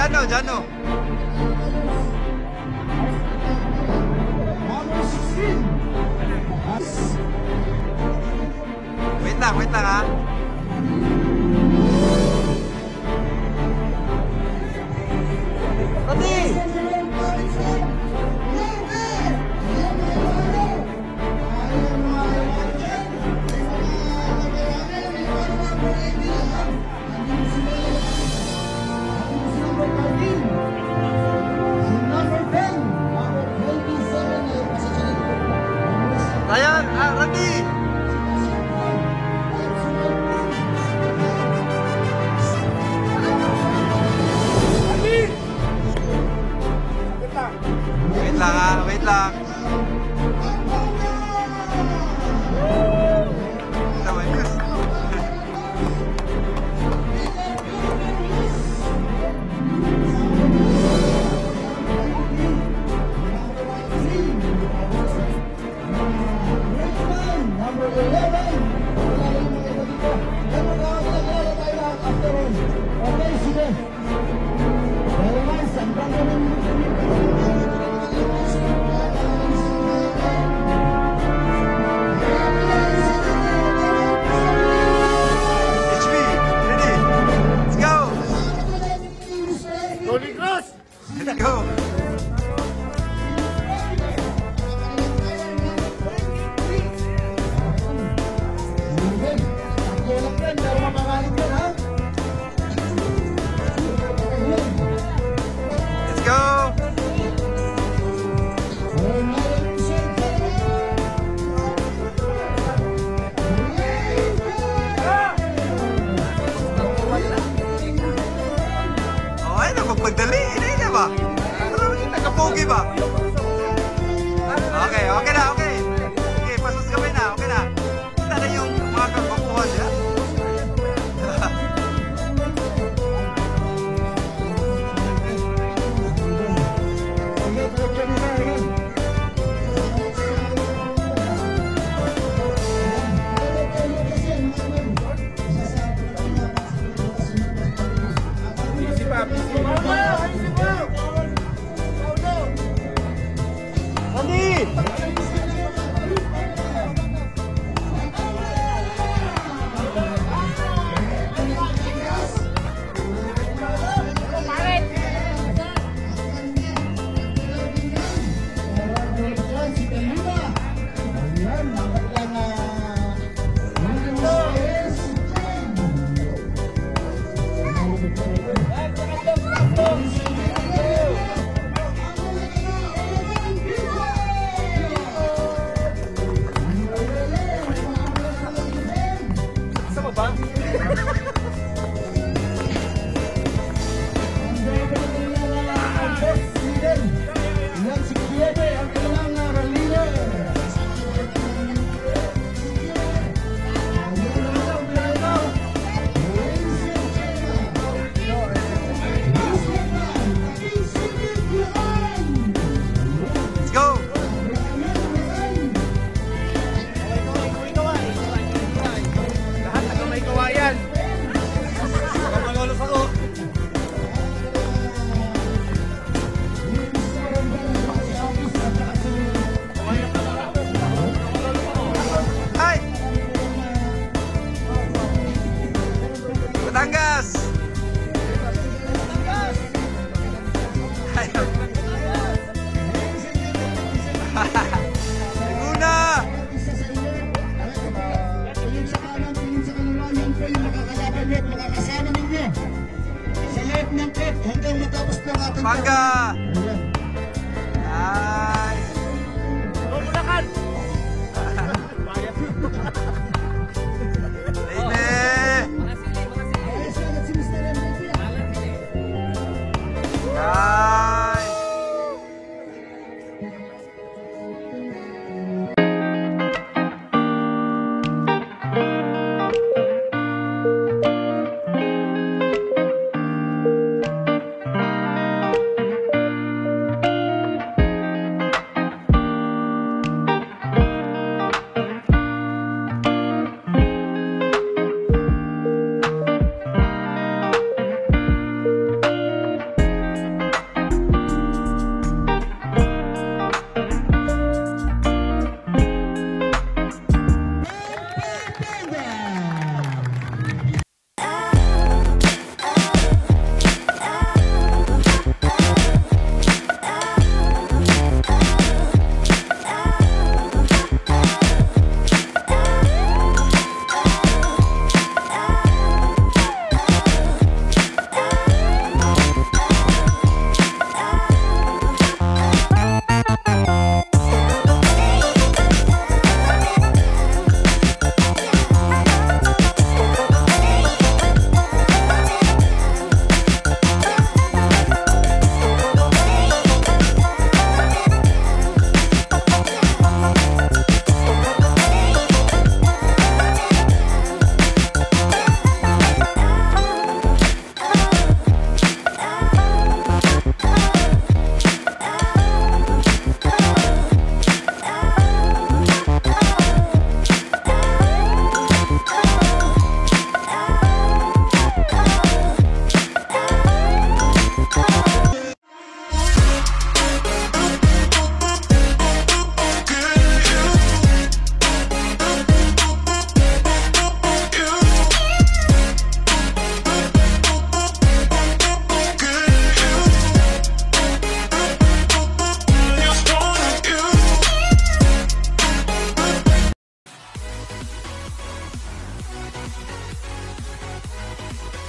Jano, Jano. foi novinho. lagi pak oke oke dah oke oke pasus kami dah oke dah kita ada yung makan pembuat ya Thank you. 啊哈哈哈哈哈 natin. Sa lahat ng pet hanggang matapos ng ating... Pangga! Ayan. Ayan.